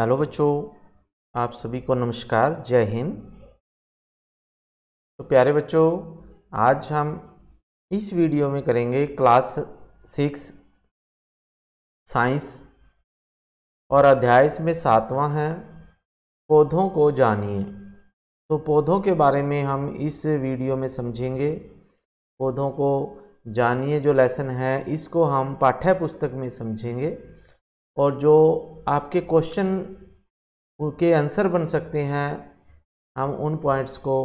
Hello बच्चों, आप सभी को नमस्कार, जय हिंद। तो प्यारे बच्चों, आज हम इस वीडियो में करेंगे क्लास सिक्स, साइंस, और अध्याय में सातवां है, पौधों को जानिए। तो पौधों के बारे में हम इस वीडियो में समझेंगे। पौधों को जानिए जो लेसन है, इसको हम पाठ्य पुस्तक में समझेंगे। और जो आपके क्वेश्चन के आंसर बन सकते हैं, हम उन पॉइंट्स को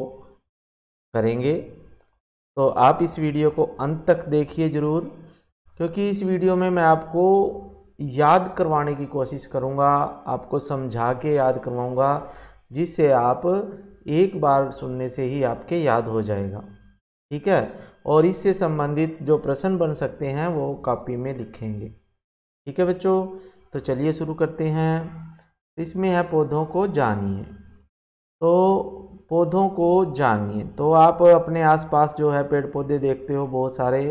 करेंगे। तो आप इस वीडियो को अंत तक देखिए ज़रूर, क्योंकि इस वीडियो में मैं आपको याद करवाने की कोशिश करूँगा, आपको समझा के याद करवाऊँगा, जिससे आप एक बार सुनने से ही आपके याद हो जाएगा। ठीक है? और इससे संबंधित जो प्रश्न बन सकते हैं, वो कॉपी में लिखेंगे। ठीक है बच्चों? तो चलिए शुरू करते हैं। इसमें है पौधों को जानिए। तो पौधों को जानिए। तो आप अपने आसपास जो है पेड़ पौधे देखते हो बहुत सारे।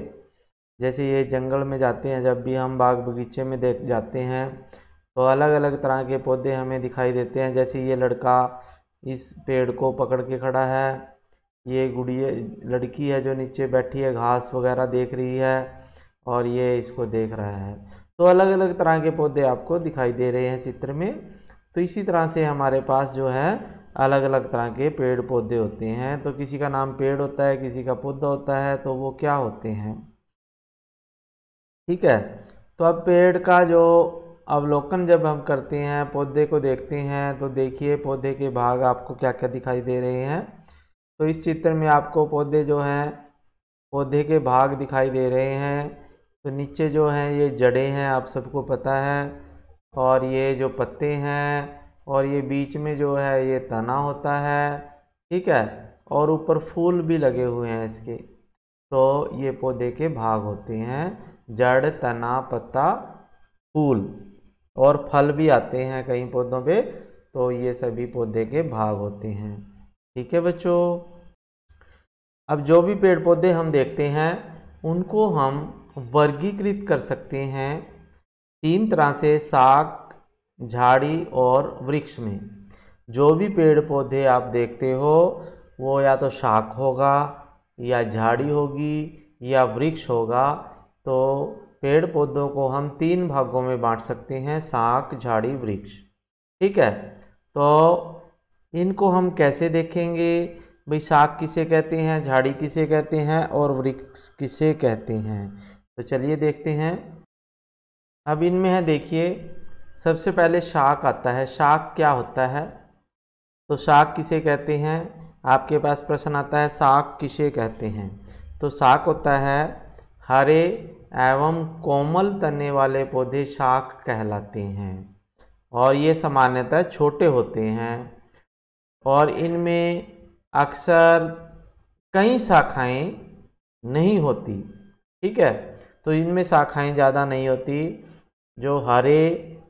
जैसे ये जंगल में जाते हैं, जब भी हम बाग बगीचे में देख जाते हैं तो अलग अलग तरह के पौधे हमें दिखाई देते हैं। जैसे ये लड़का इस पेड़ को पकड़ के खड़ा है। ये गुड़िया, लड़की है जो नीचे बैठी है, घास वगैरह देख रही है। और ये इसको देख रहा है। तो अलग अलग तरह के पौधे आपको दिखाई दे रहे हैं चित्र में। तो इसी तरह से हमारे पास जो है अलग अलग तरह के पेड़ पौधे होते हैं। तो किसी का नाम पेड़ होता है, किसी का पौधा होता है तो वो क्या होते हैं? ठीक है। तो अब पेड़ का जो अवलोकन जब हम करते हैं, पौधे को देखते हैं तो देखिए पौधे के भाग आपको क्या क्या दिखाई दे रहे हैं। तो इस चित्र में आपको पौधे जो हैं, पौधे के भाग दिखाई दे रहे हैं। तो नीचे जो हैं, ये जड़ें हैं, आप सबको पता है। और ये जो पत्ते हैं, और ये बीच में जो है, ये तना होता है, ठीक है? और ऊपर फूल भी लगे हुए हैं इसके। तो ये पौधे के भाग होते हैं, जड़, तना, पत्ता, फूल। और फल भी आते हैं कई पौधों पे तो ये सभी पौधे के भाग होते हैं। ठीक है बच्चों? अब जो भी पेड़ पौधे हम देखते हैं, उनको हम वर्गीकृत कर सकते हैं तीन तरह से साग, झाड़ी और वृक्ष में। जो भी पेड़ पौधे आप देखते हो, वो या तो शाख होगा, या झाड़ी होगी, या वृक्ष होगा तो पेड़ पौधों को हम तीन भागों में बांट सकते हैं, साग, झाड़ी, वृक्ष। ठीक है? तो इनको हम कैसे देखेंगे? भाई, साग किसे कहते हैं, झाड़ी किसे कहते हैं, और वृक्ष किसे कहते हैं? तो चलिए देखते हैं। अब इनमें है, देखिए, सबसे पहले शाक आता है। शाक क्या होता है? तो शाक किसे कहते हैं? आपके पास प्रश्न आता है साग किसे कहते हैं? तो साग होता है, हरे एवं कोमल तने वाले पौधे शाक कहलाते हैं। और ये सामान्यतः छोटे होते हैं। और इनमें अक्सर कई शाखाएँ नहीं होती, ठीक है? तो इनमें शाखाएँ ज़्यादा नहीं होती, जो हरे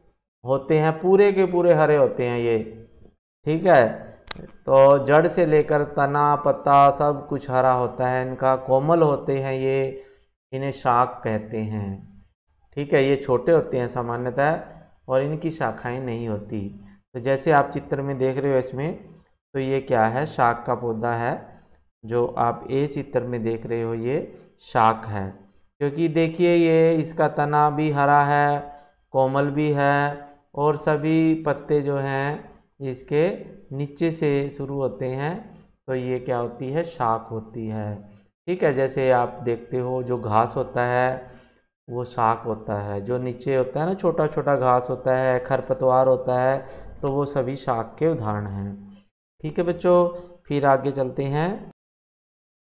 होते हैं, पूरे के पूरे हरे होते हैं ये, ठीक है? तो जड़ से लेकर तना, पत्ता, सब कुछ हरा होता है, इनका कोमल होते हैं ये, इन्हें शाख कहते हैं, ठीक है? ये छोटे होते हैं सामान्यतः, और इनकी शाखाएँ नहीं होती। तो जैसे आप चित्र में देख रहे हो इसमें तो ये क्या है? शाख का पौधा है, जो आप ए चित्र में देख रहे हो, ये शाख है। क्योंकि देखिए ये इसका तना भी हरा है, कोमल भी है और सभी पत्ते जो हैं इसके नीचे से शुरू होते हैं तो ये क्या होती है? शाख होती है। ठीक है, जैसे आप देखते हो जो घास होता है, वो शाख होता है। जो नीचे होता है ना छोटा छोटा घास होता है, खरपतवार होता है तो वो सभी शाख के उदाहरण हैं। ठीक है बच्चों, फिर आगे चलते हैं।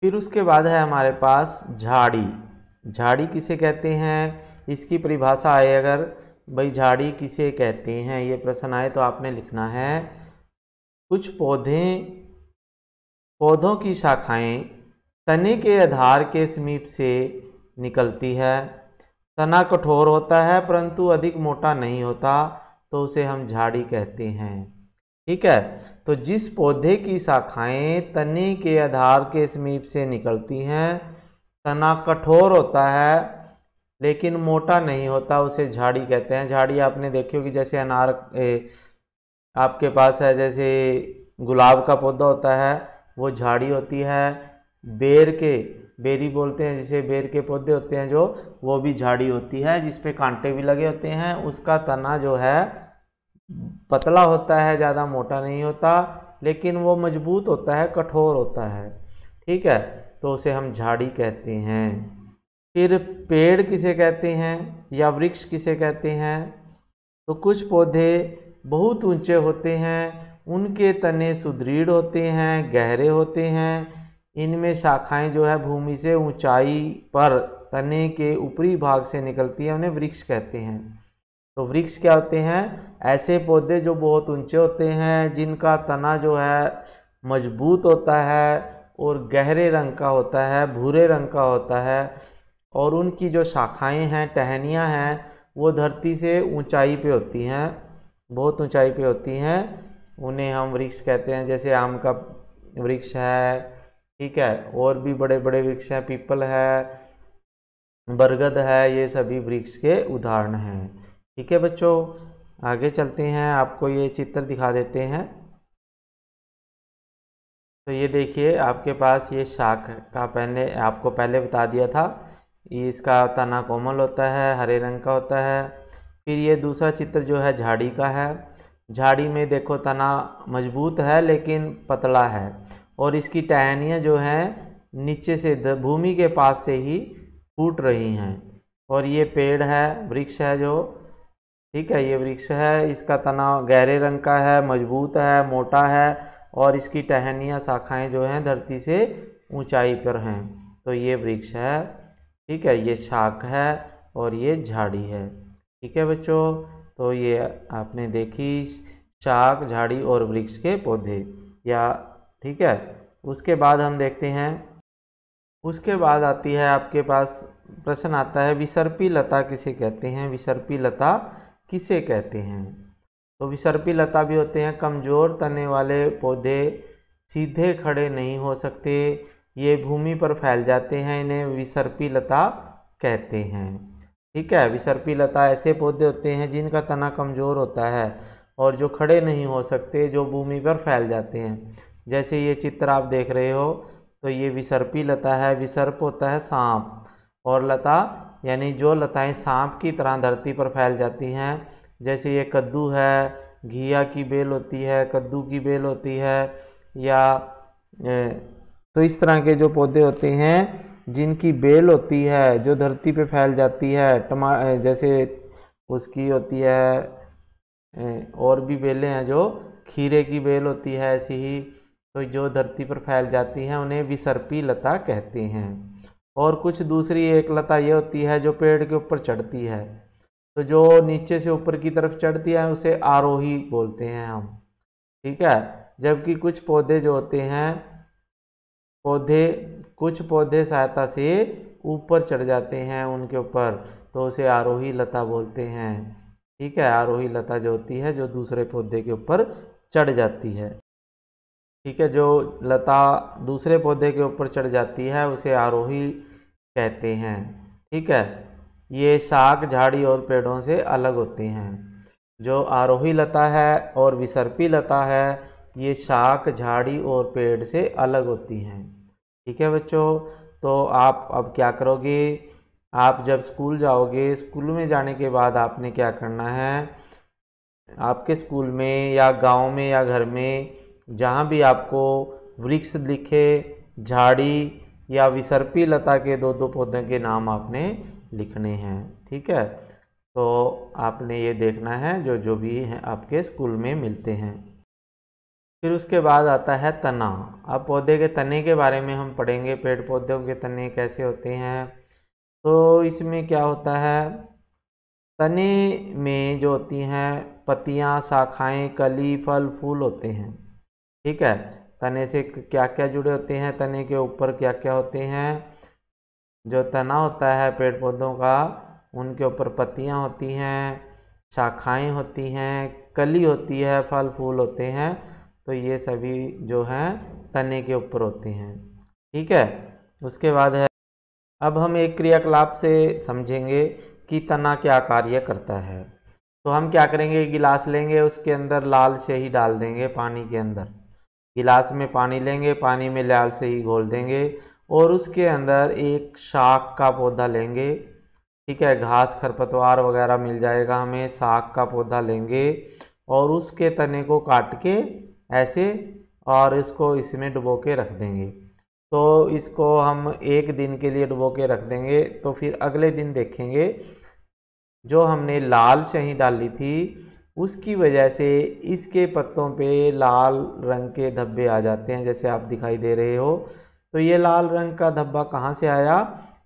फिर उसके बाद है हमारे पास झाड़ी। झाड़ी किसे कहते हैं? इसकी परिभाषा आए अगर, भाई, झाड़ी किसे कहते हैं? ये प्रश्न आए तो आपने लिखना है, कुछ पौधे, पौधों की शाखाएँ तने के आधार के समीप से निकलती है। तना कठोर होता है, परंतु अधिक मोटा नहीं होता तो उसे हम झाड़ी कहते हैं। ठीक है? तो जिस पौधे की शाखाएँ तने के आधार के समीप से निकलती हैं तना कठोर होता है लेकिन मोटा नहीं होता उसे झाड़ी कहते हैं। झाड़ी आपने देखी होगी जैसे अनार ए, आपके पास है जैसे गुलाब का पौधा होता है वो झाड़ी होती है। बेर के बेरी बोलते हैं जिसे बेर के पौधे होते हैं जो वो भी झाड़ी होती है जिस पे कांटे भी लगे होते हैं। उसका तना जो है पतला होता है ज़्यादा मोटा नहीं होता लेकिन वो मज़बूत होता है कठोर होता है। ठीक है? तो उसे हम झाड़ी कहते हैं। फिर पेड़ किसे कहते हैं या वृक्ष किसे कहते हैं? तो कुछ पौधे बहुत ऊँचे होते हैं, उनके तने सुदृढ़ होते हैं, गहरे होते हैं। इनमें शाखाएँ जो है भूमि से ऊंचाई पर तने के ऊपरी भाग से निकलती हैं, उन्हें वृक्ष कहते हैं। तो वृक्ष क्या होते हैं? ऐसे पौधे जो बहुत ऊँचे होते हैं, जिनका तना जो है मज़बूत होता है और गहरे रंग का होता है, भूरे रंग का होता है और उनकी जो शाखाएँ हैं, टहनियाँ हैं, वो धरती से ऊंचाई पे होती हैं, बहुत ऊंचाई पे होती हैं। उन्हें हम वृक्ष कहते हैं, जैसे आम का वृक्ष है, ठीक है, और भी बड़े बड़े वृक्ष हैं, पीपल है, बरगद है, ये सभी वृक्ष के उदाहरण हैं। ठीक है बच्चों, आगे चलते हैं, आपको ये चित्र दिखा देते हैं। तो ये देखिए, आपके पास ये शाख का पहले, आपको पहले बता दिया था। इसका तना कोमल होता है, हरे रंग का होता है। फिर ये दूसरा चित्र जो है, झाड़ी का है। झाड़ी में देखो, तना मज़बूत है लेकिन पतला है। और इसकी टहनियाँ जो हैं, नीचे से भूमि के पास से ही फूट रही हैं। और ये पेड़ है, वृक्ष है जो, ठीक है, ये वृक्ष है। इसका तना गहरे रंग का है, मज़बूत है, मोटा है। और इसकी टहनियाँ शाखाएँ जो हैं धरती से ऊंचाई पर हैं। तो ये वृक्ष है, ठीक है, ये शाख है और ये झाड़ी है, ठीक है बच्चों? तो ये आपने देखी शाख, झाड़ी और वृक्ष के पौधे, या ठीक है? उसके बाद हम देखते हैं, उसके बाद आती है आपके पास, प्रश्न आता है विसर्पी लता किसे कहते हैं? विसर्पी लता किसे कहते हैं? तो विसर्पी लता भी होते हैं, कमज़ोर तने वाले पौधे सीधे खड़े नहीं हो सकते। ये भूमि पर फैल जाते हैं, इन्हें विसर्पी लता कहते हैं। ठीक है, विसर्पी लता ऐसे पौधे होते हैं जिनका तना कमज़ोर होता है और जो खड़े नहीं हो सकते, जो भूमि पर फैल जाते हैं। जैसे ये चित्र आप देख रहे हो तो ये विसर्पी लता है, विसर्प होता है सांप। और लता, यानी जो लताएँ सांप की तरह धरती पर फैल जाती हैं जैसे ये कद्दू है, घिया की बेल होती है, कद्दू की बेल होती है, या तो इस तरह के जो पौधे होते हैं, जिनकी बेल होती है, जो धरती पे फैल जाती है, टमा जैसे उसकी होती है और भी बेलें हैं जो, खीरे की बेल होती है ऐसी ही तो जो धरती पर फैल जाती हैं, उन्हें विसर्पी लता कहते हैं। और कुछ दूसरी एक लता ये होती है, जो पेड़ के ऊपर चढ़ती है। तो जो नीचे से ऊपर की तरफ़ चढ़ती है, उसे आरोही बोलते हैं हम। ठीक है? जबकि कुछ पौधे जो होते हैं, पौधे, कुछ पौधे सहायता से ऊपर चढ़ जाते हैं उनके ऊपर तो उसे आरोही लता बोलते हैं। ठीक है? आरोही लता जो होती है, जो दूसरे पौधे के ऊपर चढ़ जाती है। ठीक है? जो लता दूसरे पौधे के ऊपर चढ़ जाती है, उसे आरोही कहते हैं। ठीक है? ये शाक झाड़ी और पेड़ों से अलग होती हैं। जो आरोही लता है और विसर्पी लता है, ये शाक झाड़ी और पेड़ से अलग होती हैं। ठीक है बच्चों तो आप अब क्या करोगे? आप जब स्कूल जाओगे, स्कूल में जाने के बाद आपने क्या करना है? आपके स्कूल में या गाँव में या घर में जहाँ भी आपको वृक्ष लिखे झाड़ी या विसर्पी लता के दो दो पौधों के नाम आपने लिखने हैं, ठीक है? तो आपने ये देखना है जो जो भी हैं आपके स्कूल में मिलते हैं। फिर उसके बाद आता है तना। अब पौधे के तने के बारे में हम पढ़ेंगे, पेड़ पौधों के तने कैसे होते हैं। तो इसमें क्या होता है? तने में जो होती हैं, पत्तियाँ, शाखाएँ, कली, फल, फूल होते हैं, ठीक है? तने से क्या क्या जुड़े होते हैं? तने के ऊपर क्या क्या होते हैं? जो तना होता है पेड़ पौधों का, उनके ऊपर पत्तियाँ होती हैं, शाखाएँ होती हैं, कली होती है फल फूल होते हैं तो ये सभी जो हैं तने के ऊपर होते हैं। ठीक है? उसके बाद है, अब हम एक क्रियाकलाप से समझेंगे कि तना क्या कार्य करता है। तो हम क्या करेंगे? गिलास लेंगे, उसके अंदर लाल से ही डाल देंगे पानी के अंदर। गिलास में पानी लेंगे, पानी में लाल से ही घोल देंगे और उसके अंदर एक शाक का पौधा लेंगे। ठीक है, घास, खरपतवार वगैरह मिल जाएगा हमें साग का पौधा लेंगे और उसके तने को काट के ऐसे और इसको इसमें डुबो के रख देंगे। तो इसको हम एक दिन के लिए डुबो के रख देंगे। तो फिर अगले दिन देखेंगे, जो हमने लाल शही डाली थी, उसकी वजह से इसके पत्तों पे लाल रंग के धब्बे आ जाते हैं, जैसे आप दिखाई दे रहे हो। तो ये लाल रंग का धब्बा कहाँ से आया?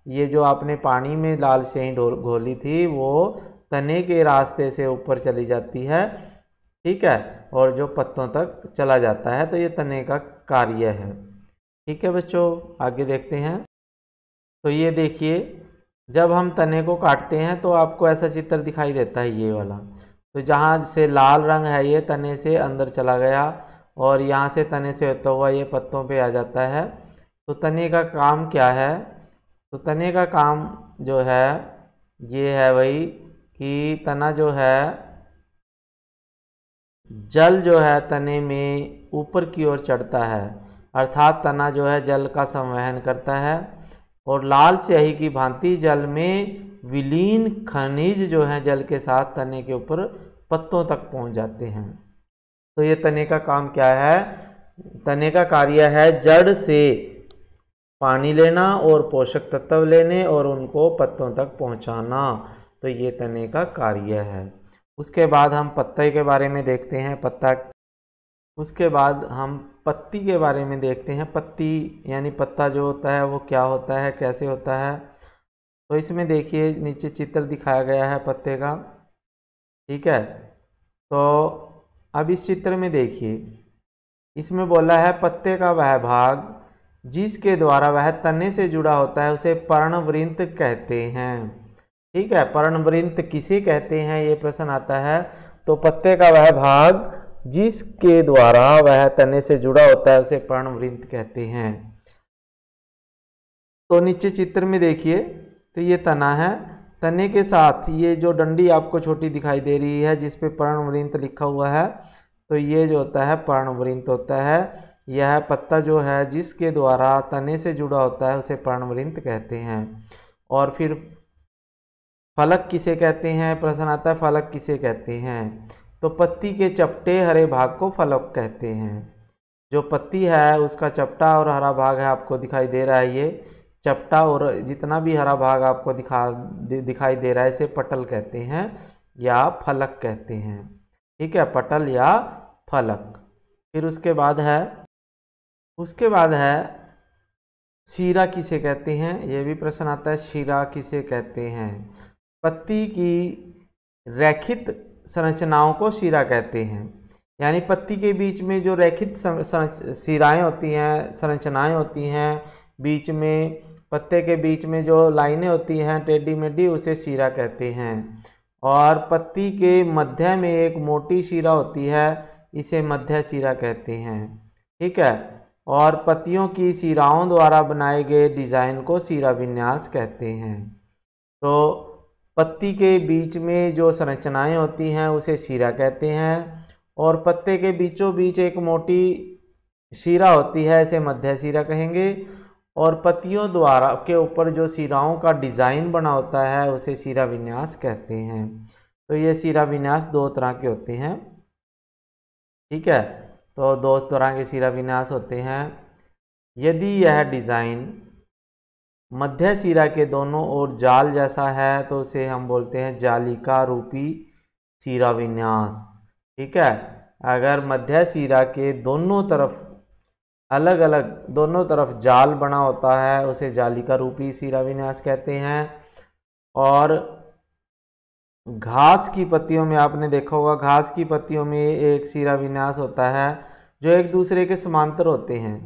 ये जो आपने पानी में लाल शही घोली थी, वो तने के रास्ते से ऊपर चली जाती है, ठीक है? और जो पत्तों तक चला जाता है तो ये तने का कार्य है, ठीक है बच्चों? आगे देखते हैं। तो ये देखिए, जब हम तने को काटते हैं तो आपको ऐसा चित्र दिखाई देता है, ये वाला। तो जहाँ से लाल रंग है, ये तने से अंदर चला गया, और यहाँ से तने से होता हुआ ये पत्तों पे आ जाता है। तो तने का काम क्या है? तो तने का काम जो है, ये है भाई कि तना जो है, जल जो है तने में ऊपर की ओर चढ़ता है। अर्थात तना जो है, जल का संवहन करता है और लाल स्याही की भांति जल में विलीन खनिज जो है, जल के साथ तने के ऊपर पत्तों तक पहुँच जाते हैं। तो ये तने का काम क्या है? तने का कार्य है जड़ से पानी लेना और पोषक तत्व लेने और उनको पत्तों तक पहुंचाना। तो ये तने का कार्य है। उसके बाद हम पत्ते के बारे में देखते हैं। पत्ता उसके बाद हम पत्ती के बारे में देखते हैं। पत्ती यानी पत्ता जो होता है, वो क्या होता है, कैसे होता है? तो इसमें देखिए, नीचे चित्र दिखाया गया है पत्ते का। ठीक है? तो अब इस चित्र में देखिए। इसमें बोला है, पत्ते का वह भाग जिसके द्वारा वह तने से जुड़ा होता है, उसे पर्णवृंत कहते हैं। ठीक है, पर्णवृंत किसे कहते हैं, ये प्रश्न आता है। तो पत्ते का वह भाग, जिसके द्वारा वह तने से जुड़ा होता है, उसे पर्णवृंत कहते हैं। तो नीचे चित्र में देखिए तो ये तना है। तने के साथ ये जो डंडी आपको छोटी दिखाई दे रही है, जिस पे पर्णवृंत लिखा हुआ है तो ये जो होता है, पर्णवृंत होता है। यह पत्ता जो है, जिसके द्वारा तने से जुड़ा होता है, उसे पर्णवृंत कहते हैं। और फिर फलक किसे कहते हैं? प्रश्न आता है, फलक किसे कहते हैं? तो पत्ती के चपटे हरे भाग को फलक कहते हैं। जो पत्ती है, उसका चपटा और हरा भाग है, आपको दिखाई दे रहा है ये। चपटा और जितना भी हरा भाग आपको दिखा, दिखाई दे रहा है, इसे पटल कहते हैं, या फलक कहते हैं। ठीक है, पटल या फलक। फिर उसके बाद है उसके बाद है, शीरा किसे कहते हैं? यह भी प्रश्न आता है, शीरा किसे कहते हैं? पत्ती की रैखित संरचनाओं को शीरा कहते हैं। यानी पत्ती के बीच में जो रैखित सिराएँ होती हैं, संरचनाएँ होती हैं, बीच में, पत्ते के बीच में जो लाइनें होती हैं, टेढ़ी मेढ़ी, उसे शीरा कहते हैं। और पत्ती के मध्य में एक मोटी शीरा होती है, इसे मध्य शीरा कहते हैं। ठीक है? और पतियों की शिराओं द्वारा बनाए गए डिज़ाइन को शिरा विन्यास कहते हैं। तो पत्ती के बीच में जो संरचनाएँ होती हैं, उसे शीरा कहते हैं और पत्ते के बीचों बीच एक मोटी शीरा होती है, इसे मध्य शीरा कहेंगे। और पत्तियों द्वारा के ऊपर जो शीराओं का डिज़ाइन बना होता है, उसे शीरा विन्यास कहते हैं। तो ये शीरा विन्यास दो तरह के होते हैं। ठीक है? तो दो तरह के शीरा विन्यास होते हैं। यदि यह डिज़ाइन मध्य सिरा के दोनों ओर जाल जैसा है तो उसे हम बोलते हैं जालिका रूपी सिरा विन्यास ठीक है? अगर मध्य सिरा के दोनों तरफ़ अलग अलग दोनों तरफ़ जाल बना होता है, उसे जालिका रूपी सिरा विन्यास कहते हैं। और घास की पत्तियों में, आपने देखा होगा, घास की पत्तियों में एक सिरा विन्यास होता है, जो एक दूसरे के समांतर होते हैं।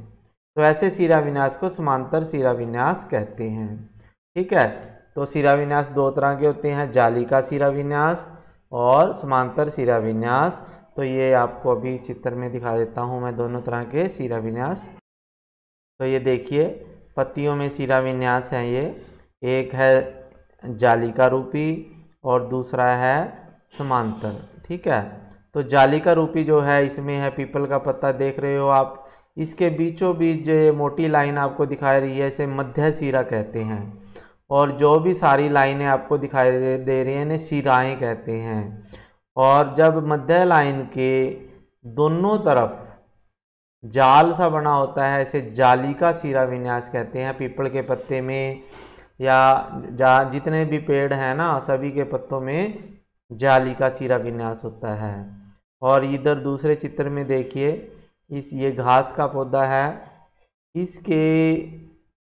तो ऐसे सिरा विन्यास को समांतर सिरा विन्यास कहते हैं। ठीक है? तो सिरा विन्यास दो तरह के होते हैं, जाली का सिरा विन्यास और समांतर सिरा विन्यास तो ये आपको अभी चित्र में दिखा देता हूँ मैं दोनों तरह के सिरा विन्यास तो ये देखिए, पत्तियों में सिरा विन्यास है ये। एक है जाली का रूपी और दूसरा है समांतर, ठीक है? तो जालिका रूपी जो है, इसमें है पीपल का पत्ता, देख रहे हो आप। इसके बीचों बीच जो ये मोटी लाइन आपको दिखाई रही है, इसे मध्य सिरा कहते हैं। और जो भी सारी लाइनें आपको दिखाई दे रही हैं, इन्हें सिराएँ कहते हैं। और जब मध्य लाइन के दोनों तरफ़ जाल सा बना होता है, इसे जाली का सिरा विन्यास कहते हैं, पीपल के पत्ते में। या जा, जितने भी पेड़ हैं ना, सभी के पत्तों में जाली का सिरा विन्यास होता है। और इधर दूसरे चित्र में देखिए, इस, ये घास का पौधा है। इसके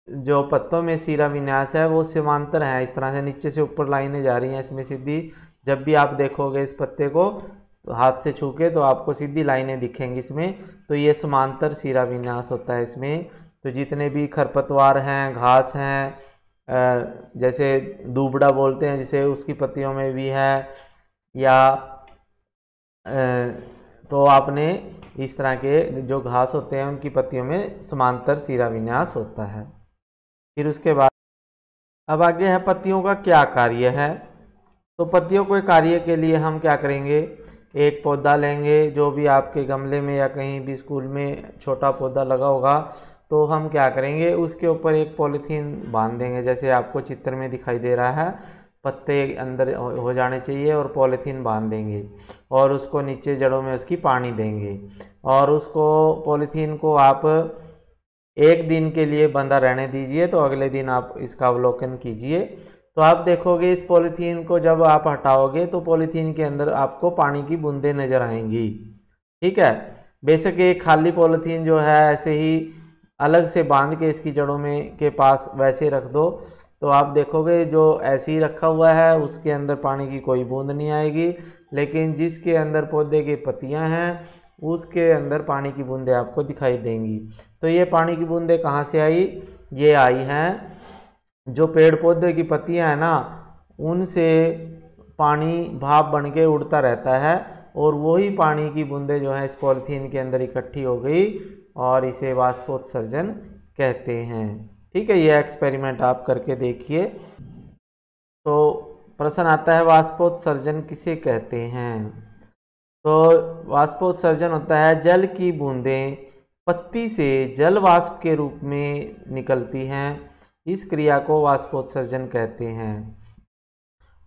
जो पत्तों में सिरा विन्यास है, वो समांतर है। इस तरह से नीचे से ऊपर लाइनें जा रही हैं, इसमें सीधी जब भी आप देखोगे इस पत्ते को तो हाथ से छू के तो आपको सीधी लाइनें दिखेंगी इसमें। तो ये समांतर सिरा विन्यास होता है इसमें। तो जितने भी खरपतवार हैं, घास हैं जैसे दूबड़ा बोलते हैं, जिसे उसकी पत्तियों में भी है, या तो आपने इस तरह के जो घास होते हैं, उनकी पत्तियों में समांतर सिरा विन्यास होता है। फिर उसके बाद, अब आगे है, पत्तियों का क्या कार्य है? तो पत्तियों के कार्य के लिए हम क्या करेंगे? एक पौधा लेंगे, जो भी आपके गमले में या कहीं भी स्कूल में छोटा पौधा लगा होगा तो हम क्या करेंगे, उसके ऊपर एक पॉलीथीन बाँध देंगे, जैसे आपको चित्र में दिखाई दे रहा है, पत्ते अंदर हो जाने चाहिए और पॉलीथीन बाँध देंगे और उसको नीचे जड़ों में उसकी पानी देंगे और उसको, पॉलीथीन को आप एक दिन के लिए बंधा रहने दीजिए तो अगले दिन आप इसका अवलोकन कीजिए। तो आप देखोगे, इस पॉलीथीन को जब आप हटाओगे तो पॉलीथीन के अंदर आपको पानी की बूंदें नज़र आएँगी। ठीक है? बेशक एक खाली पॉलीथीन जो है, ऐसे ही अलग से बाँध के इसकी जड़ों में के पास वैसे रख दो। तो आप देखोगे जो ऐसे ही रखा हुआ है, उसके अंदर पानी की कोई बूंद नहीं आएगी। लेकिन जिसके अंदर पौधे की पत्तियाँ हैं, उसके अंदर पानी की बूंदें आपको दिखाई देंगी। तो ये पानी की बूंदें कहाँ से आई? ये आई हैं। जो पेड़ पौधे की पत्तियाँ हैं ना, उनसे पानी भाप बन के उड़ता रहता है और वही पानी की बूंदें जो है इस पॉलीथीन के अंदर इकट्ठी हो गई। और इसे वाष्पोत्सर्जन कहते हैं। ठीक है यह एक्सपेरिमेंट आप करके देखिए। तो प्रश्न आता है, वाष्पोत्सर्जन किसे कहते हैं? तो वाष्पोत्सर्जन होता है, जल की बूंदें पत्ती से जल वाष्प के रूप में निकलती हैं। इस क्रिया को वाष्पोत्सर्जन कहते हैं।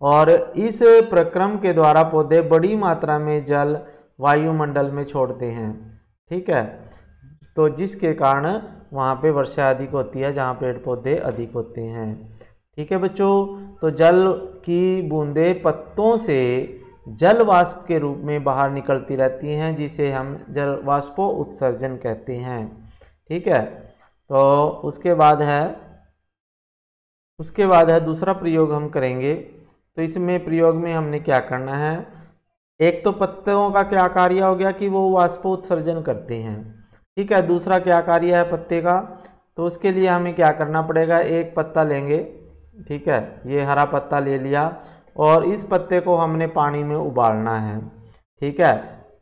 और इस प्रक्रम के द्वारा पौधे बड़ी मात्रा में जल वायुमंडल में छोड़ते हैं। ठीक है तो जिसके कारण वहाँ पे वर्षा अधिक होती है, जहाँ पेड़ पौधे अधिक होते हैं। ठीक है बच्चों तो जल की बूंदें पत्तों से जल वाष्प के रूप में बाहर निकलती रहती हैं, जिसे हम जल वाष्पो उत्सर्जन कहते हैं। ठीक है तो उसके बाद है, उसके बाद है दूसरा प्रयोग हम करेंगे। तो इसमें प्रयोग में हमने क्या करना है? एक तो पत्तों का क्या कार्य हो गया कि वो वाष्पो उत्सर्जन करते हैं। ठीक है, दूसरा क्या कार्य है पत्ते का? तो उसके लिए हमें क्या करना पड़ेगा? एक पत्ता लेंगे, ठीक है, ये हरा पत्ता ले लिया और इस पत्ते को हमने पानी में उबालना है, ठीक है।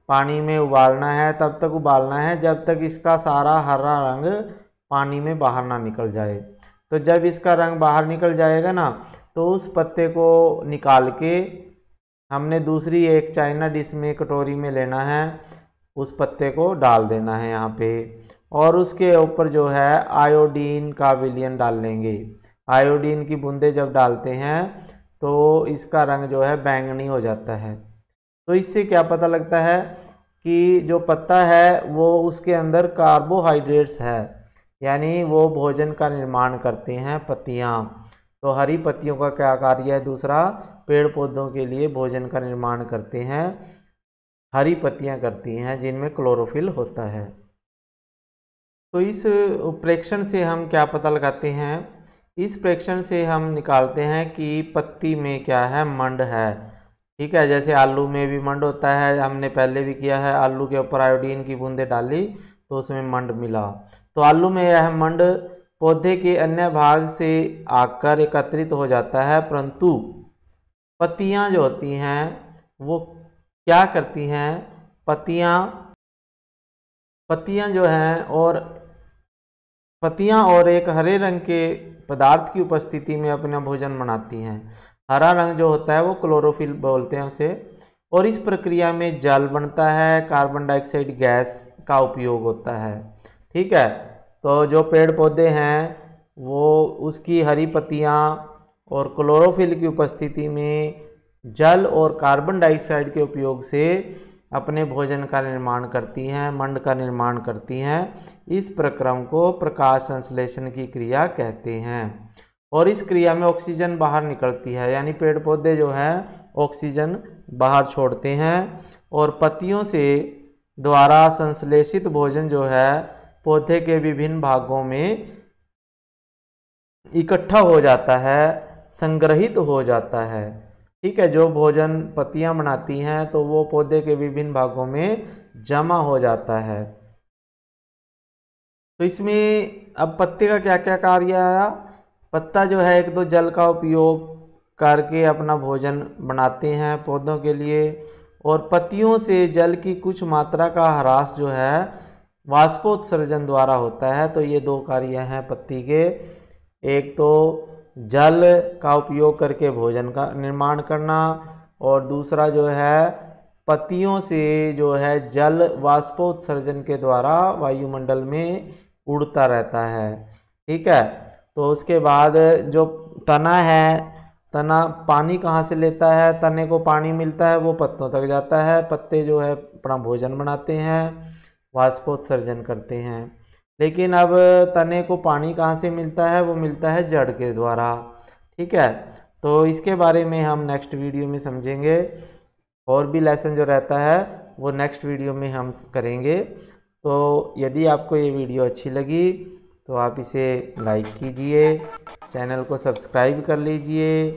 पानी में उबालना है, तब तक उबालना है जब तक इसका सारा हरा रंग पानी में बाहर ना निकल जाए। तो जब इसका रंग बाहर निकल जाएगा ना तो उस पत्ते को निकाल के हमने दूसरी एक चाइना डिश में कटोरी में लेना है उस पत्ते को डाल देना है यहाँ पे। और उसके ऊपर जो है आयोडीन का विलियन डाल लेंगे। आयोडीन की बूंदे जब डालते हैं तो इसका रंग जो है बैंगनी हो जाता है। तो इससे क्या पता लगता है कि जो पत्ता है, वो उसके अंदर कार्बोहाइड्रेट्स है। यानी वो भोजन का निर्माण करते हैं पत्तियाँ। तो हरी पत्तियों का क्या कार्य है? दूसरा, पेड़ पौधों के लिए भोजन का निर्माण करते हैं। हरी पत्तियाँ करती हैं, जिनमें क्लोरोफिल होता है। तो इस प्रेक्षण से हम क्या पता लगाते हैं? इस प्रेक्षण से हम निकालते हैं कि पत्ती में क्या है? मंड है। ठीक है, जैसे आलू में भी मंड होता है, हमने पहले भी किया है, आलू के ऊपर आयोडीन की बूंदें डाली तो उसमें मंड मिला। तो आलू में यह मंड पौधे के अन्य भाग से आकर एकत्रित हो जाता है, परंतु पत्तियाँ जो होती हैं, वो क्या करती हैं? पत्तियाँ पत्तियाँ जो हैं और पत्तियाँ और एक हरे रंग के पदार्थ की उपस्थिति में अपना भोजन बनाती हैं। हरा रंग जो होता है वो क्लोरोफिल बोलते हैं उसे और इस प्रक्रिया में जल बनता है, कार्बन डाइऑक्साइड गैस का उपयोग होता है। ठीक है? तो जो पेड़ पौधे हैं वो उसकी हरी पत्तियाँ और क्लोरोफिल की उपस्थिति में जल और कार्बन डाइऑक्साइड के उपयोग से अपने भोजन का निर्माण करती हैं, मंड का निर्माण करती हैं। इस प्रक्रम को प्रकाश संश्लेषण की क्रिया कहते हैं। और इस क्रिया में ऑक्सीजन बाहर निकलती है, यानी पेड़ पौधे जो है ऑक्सीजन बाहर छोड़ते हैं। और पत्तियों से द्वारा संश्लेषित भोजन जो है, पौधे के विभिन्न भागों में इकट्ठा हो जाता है, संग्रहित हो जाता है। ठीक है, जो भोजन पत्तियाँ बनाती हैं तो वो पौधे के विभिन्न भागों में जमा हो जाता है। तो इसमें अब पत्ते का क्या क्या कार्य आया? पत्ता जो है, एक तो जल का उपयोग करके अपना भोजन बनाते हैं पौधों के लिए, और पत्तियों से जल की कुछ मात्रा का ह्रास जो है, वाष्पोत्सर्जन द्वारा होता है। तो ये दो कार्य हैं पत्ती के। एक तो जल का उपयोग करके भोजन का निर्माण करना। और दूसरा जो है, पत्तियों से जो है, जल वाष्पोत्सर्जन के द्वारा वायुमंडल में उड़ता रहता है। ठीक है? तो उसके बाद जो तना है, तना पानी कहाँ से लेता है? तने को पानी मिलता है, वो पत्तों तक जाता है। पत्ते जो है, अपना भोजन बनाते हैं, वाष्पोत्सर्जन करते हैं। लेकिन अब तने को पानी कहाँ से मिलता है? वो मिलता है जड़ के द्वारा। ठीक है? तो इसके बारे में हम नेक्स्ट वीडियो में समझेंगे। और भी लेसन जो रहता है, वो नेक्स्ट वीडियो में हम करेंगे। तो यदि आपको ये वीडियो अच्छी लगी तो आप इसे लाइक कीजिए चैनल को सब्सक्राइब कर लीजिए,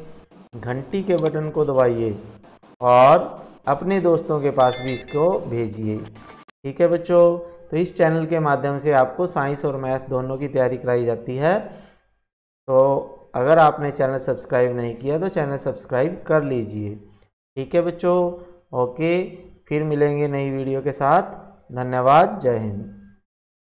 घंटी के बटन को दबाइए, और अपने दोस्तों के पास भी इसको भेजिए। ठीक है बच्चों? तो इस चैनल के माध्यम से आपको साइंस और मैथ दोनों की तैयारी कराई जाती है। तो अगर आपने चैनल सब्सक्राइब नहीं किया तो चैनल सब्सक्राइब कर लीजिए। ठीक है बच्चों? ओके, फिर मिलेंगे नई वीडियो के साथ। धन्यवाद, जय हिंद।